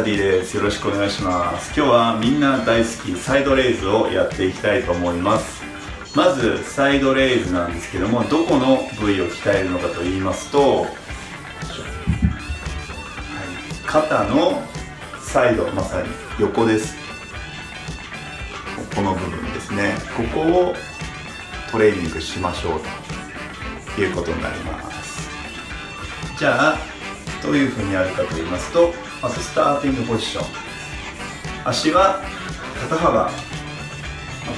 サディです。よろしくお願いします。今日はみんな大好きサイドレイズをやっていきたいと思います。まずサイドレイズなんですけどもどこの部位を鍛えるのかと言いますと、肩のサイドまさに横です。この部分ですね。ここをトレーニングしましょうということになります。じゃあどういうふうにやるかと言いますとまずスターティングポジション。足は肩幅、まあ、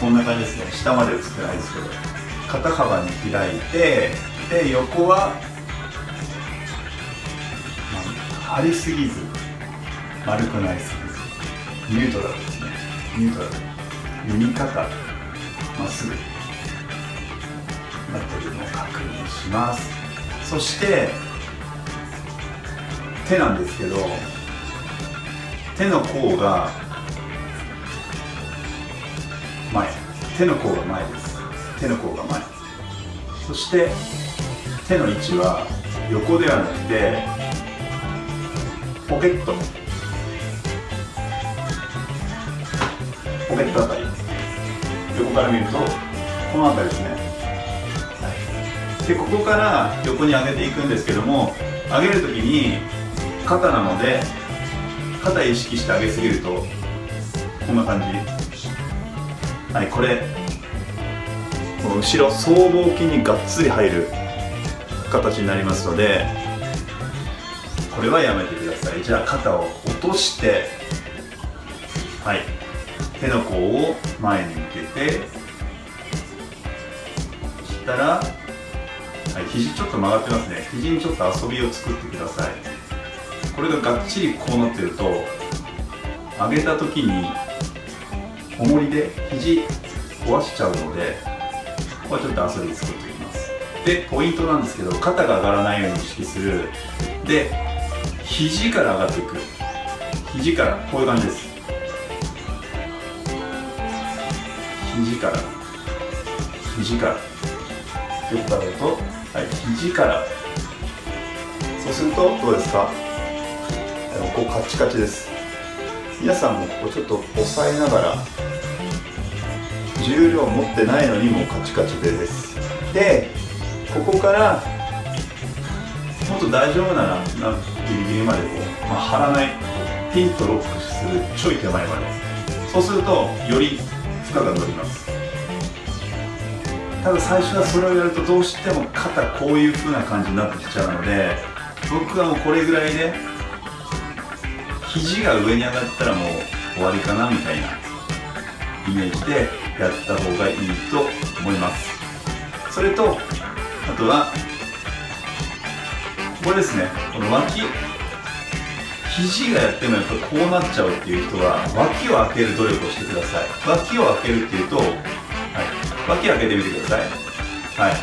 こんな感じですね。下まで映ってないですけど。肩幅に開いてで横は、まあ、張りすぎず丸くないすぎず。ニュートラルですね。ニュートラル。右肩まっすぐ。なってるのを確認します。そして手なんですけど手の甲が前。手の甲が前です。手の甲が前。そして手の位置は横ではなくてポケット。ポケットあたり。横から見るとこの辺りですね、でここから横に上げていくんですけども上げるときに肩なので肩意識して上げすぎるとこんな感じ。はいこれこの後ろ僧帽筋にがっつり入る形になりますのでこれはやめてください。じゃあ肩を落としてはい手の甲を前に向けてそしたら、はい、肘ちょっと曲がってますね。肘にちょっと遊びを作ってください。これががっちりこうなってると上げた時に重りで肘壊しちゃうのでここはちょっと遊び作っていきます。でポイントなんですけど肩が上がらないように意識する。で肘から上がっていく。肘からこういう感じです。肘から。肘から。横からやると。はい肘から。そうするとどうですか？ここカチカチです。皆さんもここちょっと押さえながら重量持ってないのにもうカチカチでです。でここからもっと大丈夫ならギリギリまでこう、まあ、張らない。ピンとロックするちょい手前まで。そうするとより負荷が乗ります。ただ最初はそれをやるとどうしても肩こういう風な感じになってきちゃうので僕はもうこれぐらいで肘が上に上がったらもう終わりかなみたいなイメージでやった方がいいと思います。それとあとはここですね。この脇。肘がやってもやっぱこうなっちゃうっていう人は脇を開ける努力をしてください。脇を開けるっていうと、はい、脇開けてみてください。はい。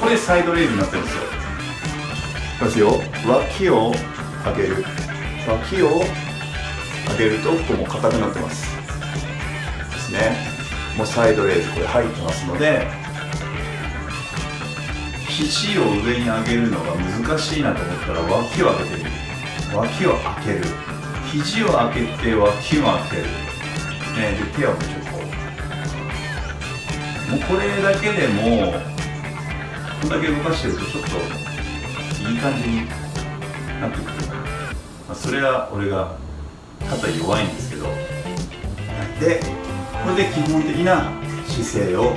これサイドレイズになってるんですよ。いきますよ。脇を開ける。脇を上げるとここも硬くなってます。ですね。もうサイドレイズこれ入ってますので肘を上に上げるのが難しいなと思ったら脇を上げてみる。脇を開ける。肘を開けて脇を開ける、ね、で手をちょっともうこれだけでもこんだけ動かしてるとちょっといい感じになってくる、それは俺が肩弱いんですけど。でこれで基本的な姿勢を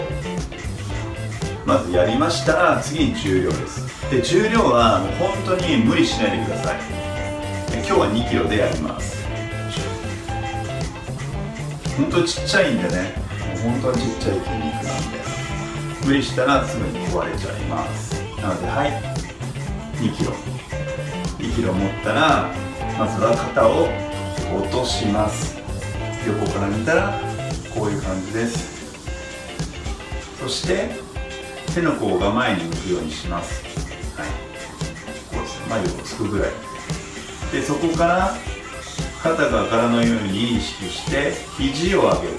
まずやりましたら次に重量です。で重量はもう本当に無理しないでください。今日は2キロでやります。本当ちっちゃいんでね。もう本当はちっちゃい筋肉なんで。無理したらすぐに壊れちゃいます。なのではい。2キロ。2キロ持ったらまずは肩を落とします。横から見たらこういう感じです。そして手の甲が前に向くようにします。はい。こうです眉をつくぐらい。でそこから肩が上がらないように意識して肘を上げる。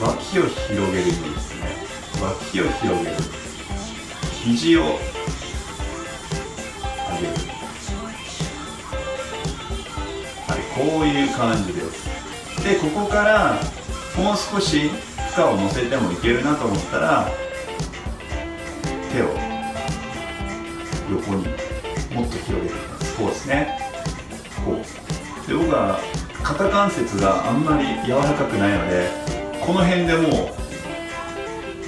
脇を広げる意味ですね。脇を広げる。肘をこういう感じです。でここからもう少し負荷を乗せてもいけるなと思ったら手を横にもっと広げていきます。こうですね。こう。で僕は肩関節があんまり柔らかくないのでこの辺でもうグ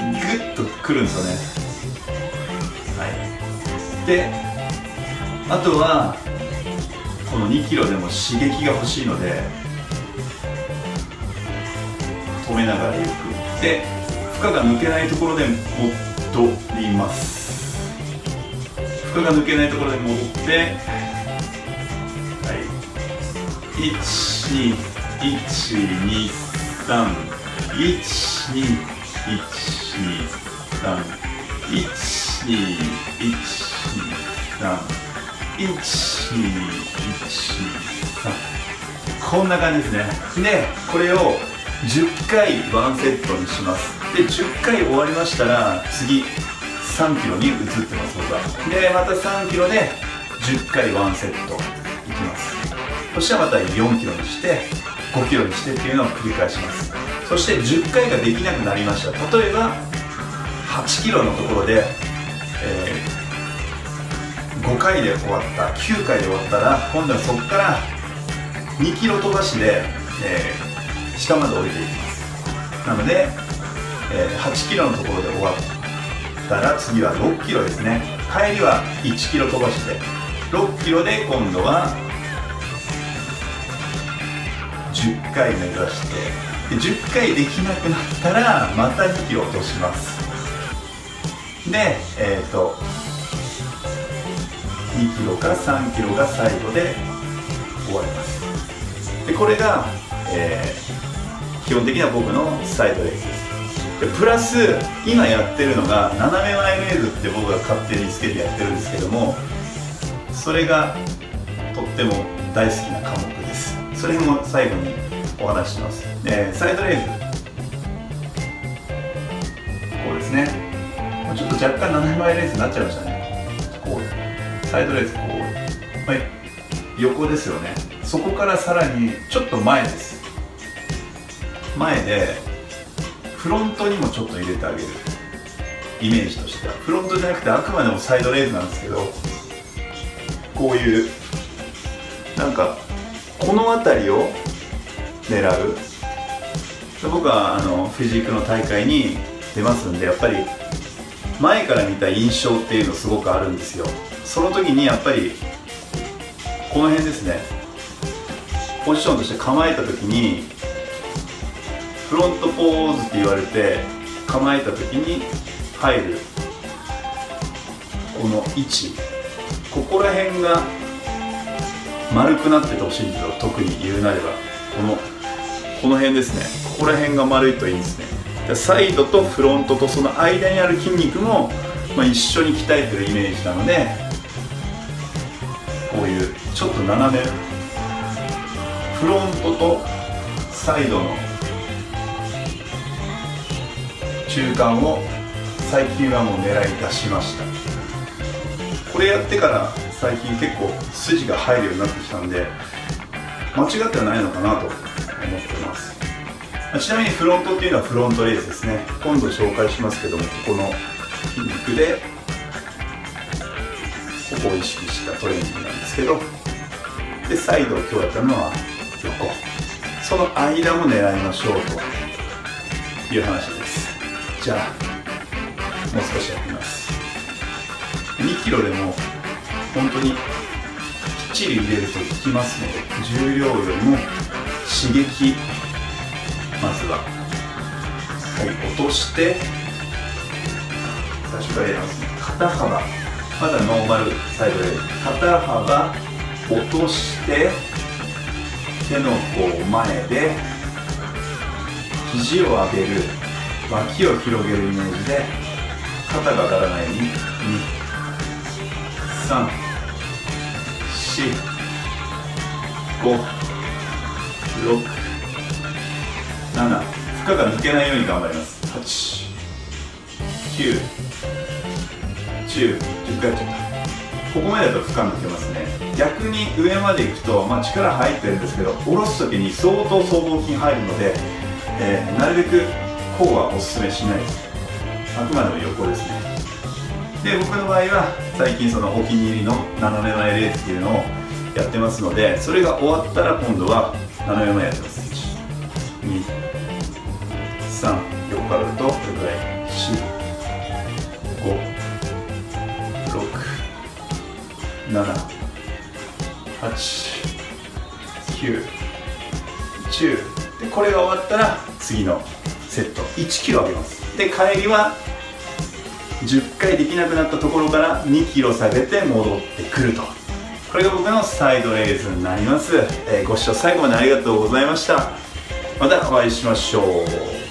ッとくるんですよね。はい。であとはこの2キロでも刺激が欲しいので止めながらゆっく。りで負荷が抜けないところで戻ります。負荷が抜けないところで戻ってはい。1こんな感じですね。でこれを10回ワンセットにします。で10回終わりましたら次3キロに移ってます僕は。でまた3キロで10回ワンセットいきます。そしたらまた4キロにして5キロにしてっていうのを繰り返します。そして10回ができなくなりました。例えば8キロのところで、5回で終わった9回で終わったら今度はそこから2キロ飛ばしで、えー、下まで降りていきます。なので、えー、8キロのところで終わったら次は6キロですね。帰りは1キロ飛ばして6キロで今度は10回目指してで10回できなくなったらまた2キロ落とします。でえっ、ー、と2キロか3キロが最後で終わります。でこれが、えー、基本的には僕のサイドレースです。でプラス今やってるのが斜め前レーズって僕が勝手につけてやってるんですけどもそれがとっても大好きな科目です。それも最後にお話しします。でサイドレーズこうですね。ちょっと若干斜め前レースになっちゃいましたね。サイドレースこう、まあ、横ですよね。そこからさらにちょっと前です。前でフロントにもちょっと入れてあげる。イメージとしては。フロントじゃなくてあくまでもサイドレースなんですけどこういうなんかこの辺りを狙う。僕はあのフィジークの大会に出ますんでやっぱり前から見た印象っていうのすごくあるんですよ。その時にやっぱりこの辺ですね。ポジションとして構えた時にフロントポーズって言われて構えた時に入るこの位置。ここら辺が丸くなっててほしいんですよ。特に言うなれば。このこの辺ですね。ここら辺が丸いといいんですね。サイドとフロントとその間にある筋肉も、まあ、一緒に鍛えてるイメージなのでこういうちょっと斜めフロントとサイドの中間を最近はもう狙い出しました。これやってから最近結構筋が入るようになってきたんで間違ってはないのかなと思ってちなみにフロントっていうのはフロントレースですね。今度紹介しますけどもここの筋肉でここを意識したトレーニングなんですけど。でサイドを今日やったのは横。その間も狙いましょうという話です。じゃあもう少しやってみます。2キロでも本当にきっちり入れると効きますので重量よりも刺激まずは。はい落として。最初からやります肩幅。まだノーマルサイドで。肩幅。落として。手の甲前で。肘を上げる。脇を広げるイメージで。肩が上がらない。ように2 3 4 5 6 7負荷が抜けないように頑張ります。8 9 10 10回やっちゃった。ここまでだと負荷抜けますね。逆に上まで行くと、まあ、力入ってるんですけど下ろす時に相当僧帽筋入るので、えー、なるべくこうはおすすめしないです。あくまでも横ですね。で僕の場合は最近そのお気に入りの斜め前レースっていうのをやってますのでそれが終わったら今度は斜め前やってます。これが終わったら次のセット。1キロ上げます。で帰りは10回できなくなったところから2キロ下げて戻ってくると。これが僕のサイドレーズになります、えー、ご視聴最後までありがとうございました。またお会いしましょう。